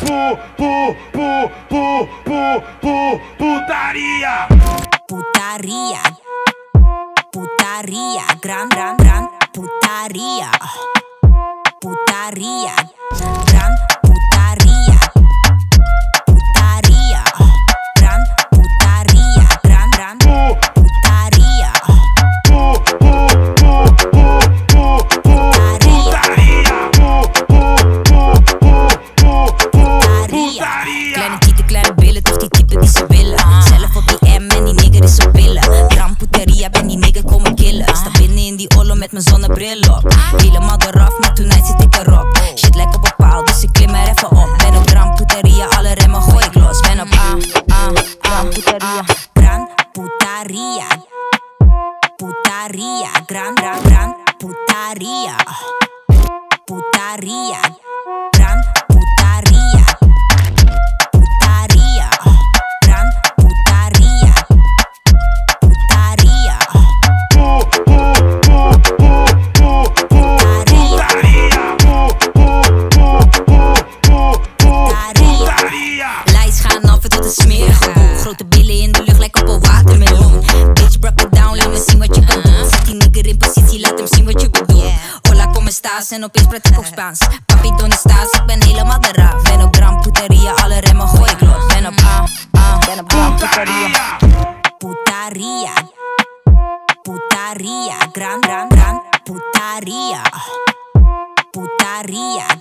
pu, pu, pu, pu, pu, pu, putaria. Putaria. Putaria. Gran, gran, gran. Putaria. Putaria. Puteria, ben die nigger komen killen. Sta binnen in die ollo met mijn zonnebril op. Helemaal eraf, maar tonight zit ik erop. Shit lijkt op een paal, dus ik klim er even op. Ben op puteria, alle remmen gooi ik los. Ben op ah, ah, ah, puteria. Gran putaria. Putaria, gran, gran, gran putaria. Putaria. Gaan af, smerige boel. Grote billen in de lucht, lijkt op een watermeloen. Bitch, break it down, laat me zien wat je kan doen. Zet die nigger in positie, laat hem zien wat je bedoelt. Hola, kom staas en opeens praat ik op Spaans. Papi, donde staas, ik ben helemaal eraf. Ben op Gran Puteria, alle remmen gooi ik los. Ben op ah, ah, ben op Gran Puteria. Putaria. Putaria. Gran, gran, gran. Putaria. Putaria.